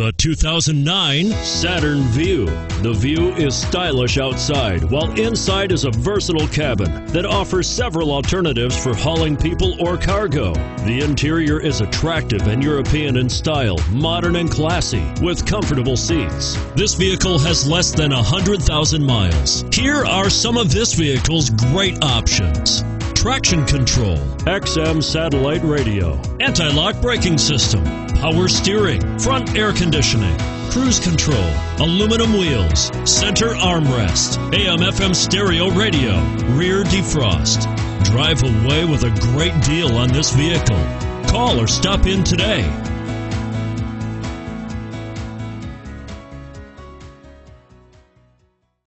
The 2009 Saturn Vue. The Vue is stylish outside, while inside is a versatile cabin that offers several alternatives for hauling people or cargo. The interior is attractive and European in style, modern and classy, with comfortable seats. This vehicle has less than 100,000 miles. Here are some of this vehicle's great options traction control, XM satellite radio, anti lock braking system, power steering, front air conditioning, cruise control, aluminum wheels, center armrest, AM FM stereo radio, rear defrost. Drive away with a great deal on this vehicle. Call or stop in today.